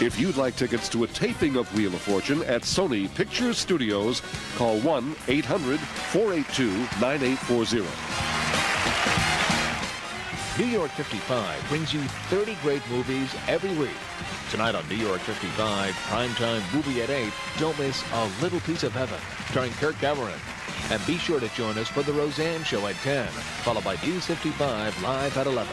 If you'd like tickets to a taping of Wheel of Fortune at Sony Pictures Studios, call 1 800 482 9840. New York 55 brings you 30 great movies every week. Tonight on New York 55, primetime movie at 8, don't miss A Little Piece of Heaven, starring Kirk Cameron. And be sure to join us for The Roseanne Show at 10, followed by News 55 live at 11.